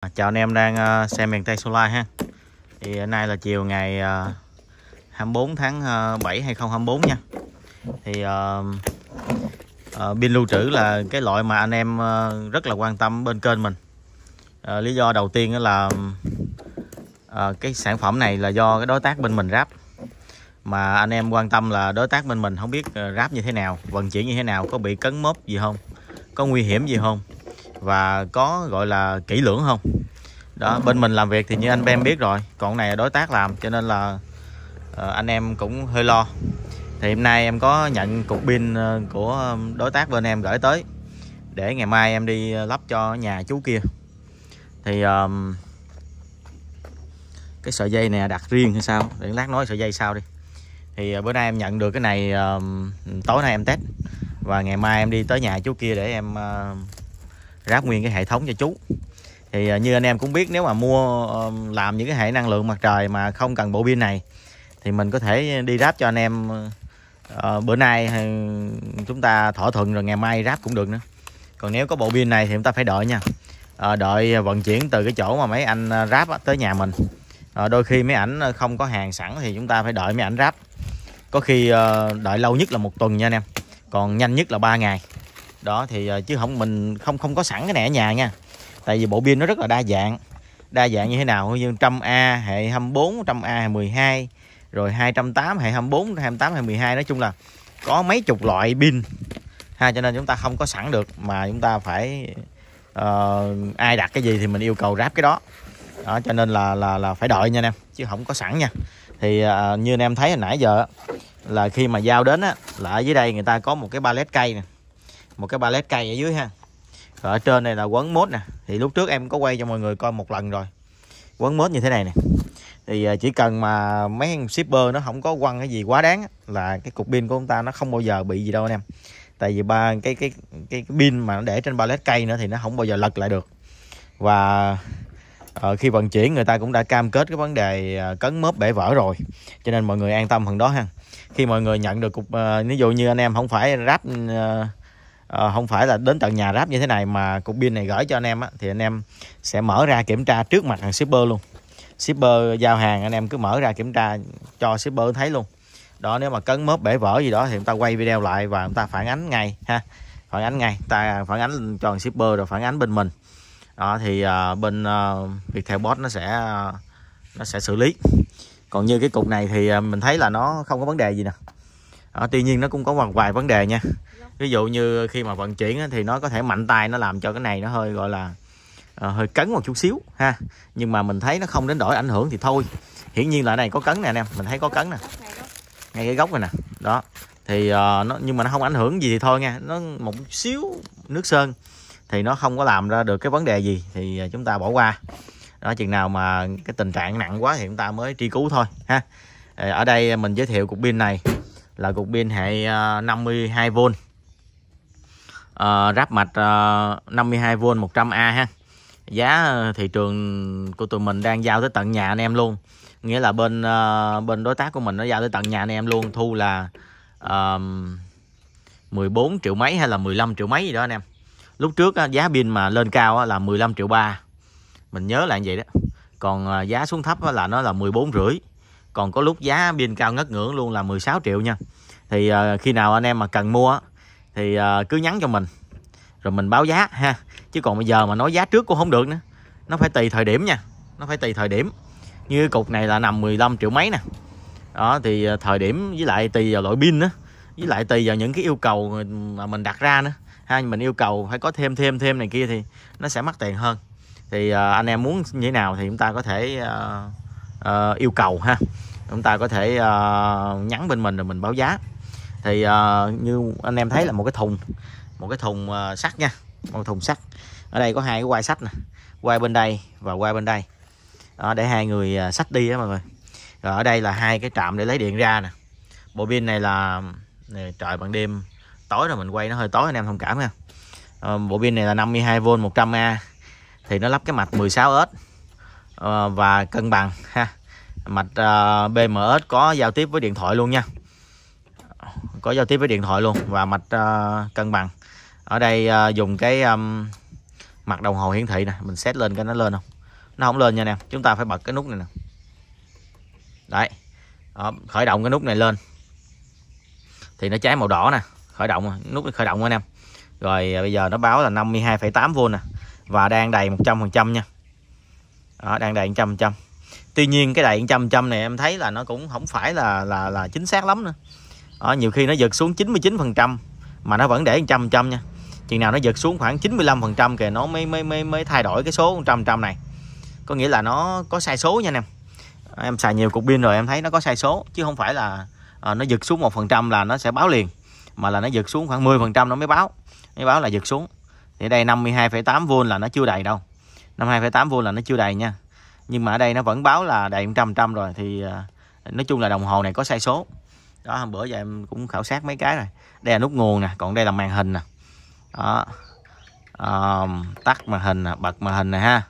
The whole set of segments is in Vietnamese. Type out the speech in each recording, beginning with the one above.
À, chào anh em đang ờ, xem miền Tây Solar ha. Thì hôm nay là chiều ngày ờ, 24 tháng ờ, 7 2024 nha. Thì pin uh, uh, lưu trữ là cái loại mà anh em rất là quan tâm bên kênh mình. Uh, Lý do đầu tiên là uh, cái sản phẩm này là do cái đối tác bên mình ráp. Mà anh em quan tâm là đối tác bên mình không biết ráp như thế nào, vận chuyển như thế nào, có bị cấn mốp gì không Có nguy hiểm gì không và có gọi là kỹ lưỡng không? Đó bên mình làm việc thì như anh Ben biết rồi còn này đối tác làm cho nên là ờ, anh em cũng hơi lo. Thì hôm nay em có nhận cục pin ờ, của đối tác bên em gửi tới để ngày mai em đi lắp cho nhà chú kia. Thì ờm, cái sợi dây này đặt riêng hay sao? Để lát nói sợi dây sau đi. Thì ờ, bữa nay em nhận được cái này ờm, tối nay em test. Và ngày mai em đi tới nhà chú kia để em ờ, ráp nguyên cái hệ thống cho chú. Thì à, như anh em cũng biết nếu mà mua làm những cái hệ năng lượng mặt trời mà không cần bộ pin này thì mình có thể đi ráp cho anh em à, bữa nay chúng ta thỏa thuận rồi ngày mai ráp cũng được nữa. Còn nếu có bộ pin này thì chúng ta phải đợi nha. À, đợi vận chuyển từ cái chỗ mà mấy anh ờ, ráp tới nhà mình. À, đôi khi mấy ảnh không có hàng sẵn thì chúng ta phải đợi mấy ảnh ráp. Có khi đợi lâu nhất là một tuần nha anh em. Còn nhanh nhất là 3 ngày đó thì ờ, chứ không mình không không có sẵn cái này ở nhà nha. Tại vì bộ pin nó rất là đa dạng. Đa dạng như thế nào? Như 100A hệ 24 100A hệ 12 rồi 280 hệ 24 28 hệ 12 nói chung là có mấy chục loại pin. Ha cho nên chúng ta không có sẵn được mà chúng ta phải uh, ai đặt cái gì thì mình yêu cầu ráp cái đó. Đó cho nên là là là phải đợi nha anh em chứ không có sẵn nha. Thì uh, như anh em thấy hồi nãy giờ là khi mà giao đến á là ở dưới đây người ta có một cái pallet cây nè một cái pallet cây ở dưới ha. Rồi ở trên này là quấn mốt nè. Thì lúc trước em có quay cho mọi người coi một lần rồi. Quấn mốt như thế này nè. Thì à, chỉ cần mà mấy shipper nó không có quăng cái gì quá đáng là cái cục pin của chúng ta nó không bao giờ bị gì đâu anh em. Tại vì ba cái cái cái, cái pin mà nó để trên pallet cây nữa thì nó không bao giờ lật lại được. Và ờ, khi vận chuyển người ta cũng đã cam kết cái vấn đề à, cấn mớp bể vỡ rồi. Cho nên mọi người an tâm phần đó ha. Khi mọi người nhận được cục à, ví dụ như anh em không phải ráp à, à, không phải là đến tận nhà ráp như thế này mà cục pin này gửi cho anh em á, thì anh em sẽ mở ra kiểm tra trước mặt hàng shipper luôn. Shipper giao hàng anh em cứ mở ra kiểm tra cho shipper thấy luôn. Đó nếu mà cấn mớp bể vỡ gì đó thì người ta quay video lại và người ta phản ánh ngay ha. Phản ánh ngay ta phản ánh cho hàng shipper rồi phản ánh bên mình. Đó thì uh, bên ờ, uh, Viettel bot nó sẽ nó sẽ xử lý. Còn như cái cục này thì mình thấy là nó không có vấn đề gì nè à, tuy nhiên nó cũng có một vài vấn đề nha. Ví dụ như khi mà vận chuyển á, thì nó có thể mạnh tay nó làm cho cái này nó hơi gọi là à, hơi cấn một chút xíu ha. Nhưng mà mình thấy nó không đến đổi ảnh hưởng thì thôi. Hiển nhiên là này có cấn nè anh em mình thấy có cấn nè. Ngay cái gốc này nè đó. Thì uh, nó nhưng mà nó không ảnh hưởng gì thì thôi nha. Nó một xíu nước sơn thì nó không có làm ra được cái vấn đề gì thì chúng ta bỏ qua. Đó chừng nào mà cái tình trạng nặng quá thì chúng ta mới tri cứu thôi ha. Ở đây mình giới thiệu cục pin này là cục pin hệ à, 52V Ờ, à, ráp mạch à, 52V 100A ha. Giá thị trường của tụi mình đang giao tới tận nhà anh em luôn. Nghĩa là bên bên đối tác của mình nó giao tới tận nhà anh em luôn thu là uh, 14 triệu mấy hay là 15 triệu mấy gì đó anh em. Lúc trước giá pin mà lên cao là 15 triệu ba. Mình nhớ là như vậy đó. Còn giá xuống thấp là nó là 14 rưỡi còn có lúc giá pin cao ngất ngưỡng luôn là 16 triệu nha. Thì uh, khi nào anh em mà cần mua thì uh, cứ nhắn cho mình rồi mình báo giá ha. Chứ còn bây giờ mà nói giá trước cũng không được nữa. Nó phải tùy thời điểm nha nó phải tùy thời điểm. Như cục này là nằm 15 triệu mấy nè. Đó thì ờ, thời điểm với lại tùy vào loại pin nữa với lại tùy vào những cái yêu cầu mà mình đặt ra nữa. Ha mình yêu cầu phải có thêm thêm thêm này kia thì nó sẽ mắc tiền hơn. Thì uh, anh em muốn như thế nào thì chúng ta có thể uh, uh, yêu cầu ha chúng ta có thể uh, nhắn bên mình rồi mình báo giá. Thì uh, như anh em thấy là một cái thùng một cái thùng uh, sắt nha một thùng sắt. Ở đây có hai cái quai sắt nè quai bên đây và quai bên đây. Đó, để hai người ờ, đi á mọi người. Rồi ở đây là hai cái trạm để lấy điện ra nè. Bộ pin này là này, trời ban đêm tối rồi mình quay nó hơi tối anh em thông cảm nha. Bộ pin này là 52V 100A thì nó lắp cái mạch 16S và cân bằng ha mạch à, uh, BMS có giao tiếp với điện thoại luôn nha. Có giao tiếp với điện thoại luôn và mạch uh, cân bằng. Ở đây uh, dùng cái um, mặt đồng hồ hiển thị nè mình set lên cái nó lên không? Nó không lên nha nè chúng ta phải bật cái nút này nè. Đấy. Đó, khởi động cái nút này lên. Thì nó cháy màu đỏ nè khởi động nút khởi động anh em. Rồi bây giờ nó báo là 52,8V nè và đang đầy 100% nha. Đó, đang đầy 100% tuy nhiên cái đại 100% này em thấy là nó cũng không phải là là là chính xác lắm nữa. Ở nhiều khi nó giật xuống 99% mà nó vẫn để 100% nha. Chừng nào nó giật xuống khoảng 95% kìa nó mới mới mới mới thay đổi cái số 100 trăm này. Có nghĩa là nó có sai số nha anh em. Em xài nhiều cục pin rồi em thấy nó có sai số chứ không phải là à, nó giật xuống một phần trăm là nó sẽ báo liền mà là nó giật xuống khoảng 10 phần trăm nó mới báo mới báo là giật xuống. Thì đây 52,8V là nó chưa đầy đâu. 52,8V là nó chưa đầy nha nhưng mà ở đây nó vẫn báo là đầy 100 trăm rồi thì à, nói chung là đồng hồ này có sai số. Đó hôm bữa giờ em cũng khảo sát mấy cái rồi. Đây là nút nguồn nè còn đây là màn hình nè. Đó. À, tắt màn hình nè bật màn hình nè ha.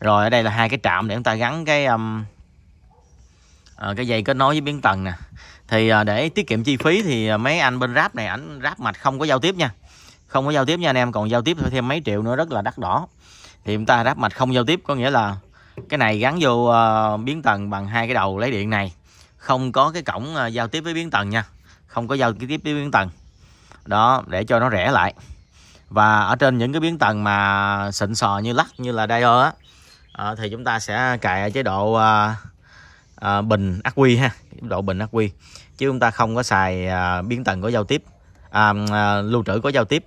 Rồi ở đây là hai cái trạm để chúng ta gắn cái um, uh, cái dây kết nối với biến tần nè. Thì uh, để tiết kiệm chi phí thì uh, mấy anh bên ráp này ảnh ráp mạch không có giao tiếp nha. Không có giao tiếp nha anh em còn giao tiếp phải thêm mấy triệu nữa rất là đắt đỏ. Thì chúng ta ráp mạch không giao tiếp có nghĩa là cái này gắn vô uh, biến tần bằng hai cái đầu lấy điện này. Không có cái cổng uh, giao tiếp với biến tần nha. Không có giao tiếp với biến tần. Đó để cho nó rẻ lại. Và ở trên những cái biến tần mà xịn sò như lắc như là Dio á à, thì chúng ta sẽ cài ở chế độ à, à, bình ắc quy ha. Độ bình ắc quy. Chứ chúng ta không có xài à, biến tần có giao tiếp à, à, lưu trữ có giao tiếp.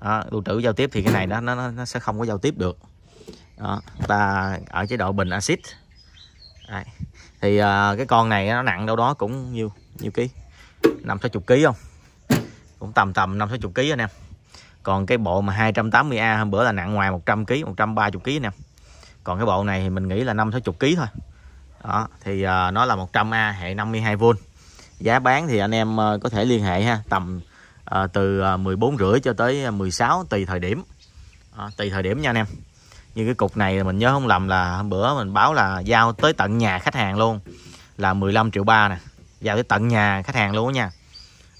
Đó, lưu trữ giao tiếp thì cái này nó, nó nó sẽ không có giao tiếp được đó, ta ở chế độ bình axit. Đây. thì à, cái con này nó nặng đâu đó cũng nhiêu nhiêu ký? Năm sáu chục ký không? Cũng tầm tầm năm sáu chục ký anh em. Còn cái bộ mà 280A hôm bữa là nặng ngoài 100 kg 130 kg nè còn cái bộ này thì mình nghĩ là 5 60 kg thôi. Đó thì uh, nó là 100A hệ 52V giá bán thì anh em uh, có thể liên hệ ha tầm uh, từ 14 rưỡi cho tới 16 tùy thời điểm. Đó, tùy thời điểm nha anh em như cái cục này mình nhớ không lầm là hôm bữa mình báo là giao tới tận nhà khách hàng luôn. Là 15 triệu ba nè. Giao tới tận nhà khách hàng luôn nha.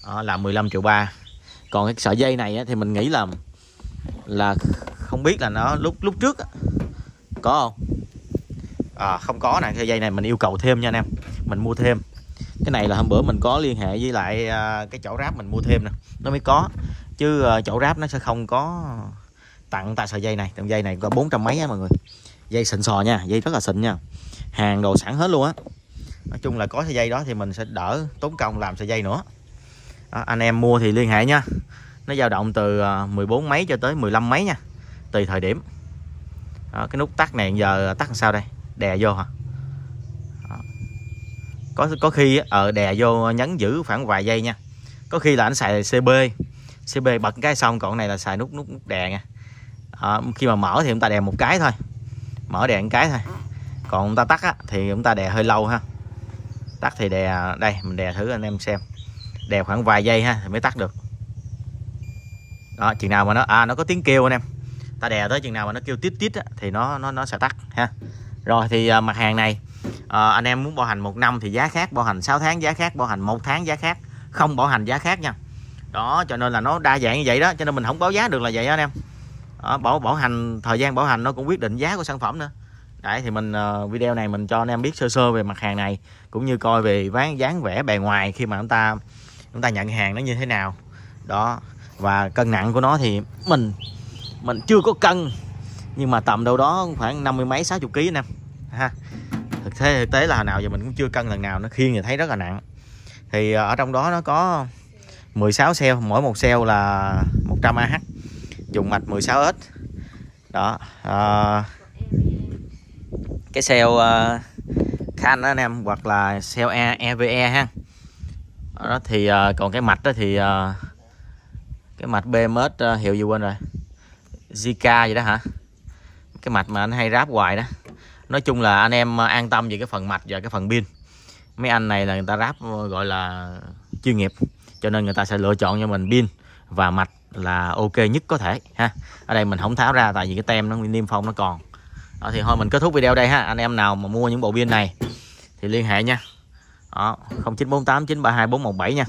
Đó, là 15 triệu ba. Còn cái sợi dây này thì mình nghĩ là là không biết là nó lúc lúc trước có không? À, không có nè. Cái dây này mình yêu cầu thêm nha anh em. Mình mua thêm. Cái này là hôm bữa mình có liên hệ với lại à, cái chỗ ráp mình mua thêm nè. Nó mới có. Chứ à, chỗ ráp nó sẽ không có tặng ta sợi dây này. Tặng dây này có bốn trăm mấy á mọi người. Dây xịn sò nha dây rất là xịn nha. Hàng đồ sẵn hết luôn á. Nói chung là có sợi dây đó thì mình sẽ đỡ tốn công làm sợi dây nữa. Đó, anh em mua thì liên hệ nha. Nó dao động từ à, 14 mấy cho tới 15 mấy nha. Tùy thời điểm. Đó, cái nút tắt này giờ tắt làm sao đây? Đè vô hả? Có có khi ở ờ, đè vô nhấn giữ khoảng vài giây nha. Có khi là anh xài CB CB bật cái xong còn này là xài nút nút, nút đè nha à, khi mà mở thì chúng ta đè một cái thôi. Mở đè một cái thôi. Còn chúng ta tắt á, thì chúng ta đè hơi lâu ha. Tắt thì đè đây mình đè thử anh em xem. Đè khoảng vài giây ha thì mới tắt được. Đó chừng nào mà nó à nó có tiếng kêu anh em. Ta đè tới chừng nào mà nó kêu tít tít á, thì nó nó nó sẽ tắt ha. Rồi thì à, mặt hàng này à, anh em muốn bảo hành một năm thì giá khác bảo hành 6 tháng giá khác bảo hành một tháng giá khác. Không bảo hành giá khác nha. Đó cho nên là nó đa dạng như vậy đó cho nên mình không báo giá được là vậy đó anh em đó, bảo bảo hành thời gian bảo hành nó cũng quyết định giá của sản phẩm nữa. Đấy thì mình uh, video này mình cho anh em biết sơ sơ về mặt hàng này cũng như coi về ván dáng vẻ bề ngoài khi mà chúng ta chúng ta nhận hàng nó như thế nào. Đó và cân nặng của nó thì mình mình chưa có cân nhưng mà tầm đâu đó khoảng năm mươi mấy sáu chục ký nè ha thực tế thực tế là nào giờ mình cũng chưa cân lần nào nó khiêng thì thấy rất là nặng. Thì ờ, ở trong đó nó có 16 cell mỗi một cell là 100 AH dùng mạch 16 s đó à, cái xeo uh, đó anh em hoặc là xeo e, EVE ha. Đó thì uh, còn cái mạch đó thì uh, cái mạch BMS uh, hiệu gì quên rồi? Zika vậy đó hả? Cái mạch mà anh hay ráp hoài đó. Nói chung là anh em an tâm về cái phần mạch và cái phần pin. Mấy anh này là người ta ráp gọi là chuyên nghiệp cho nên người ta sẽ lựa chọn cho mình pin và mạch là ok nhất có thể ha. Ở đây mình không tháo ra tại vì cái tem nó niêm phong nó còn. Đó, thì thôi mình kết thúc video đây ha. Anh em nào mà mua những bộ pin này thì liên hệ nha. Đó 0948 932 417 nha.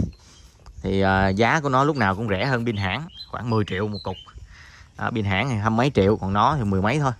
Thì uh, giá của nó lúc nào cũng rẻ hơn pin hãng khoảng 10 triệu một cục. Đó, pin hãng thì hai mấy triệu còn nó thì mười mấy thôi.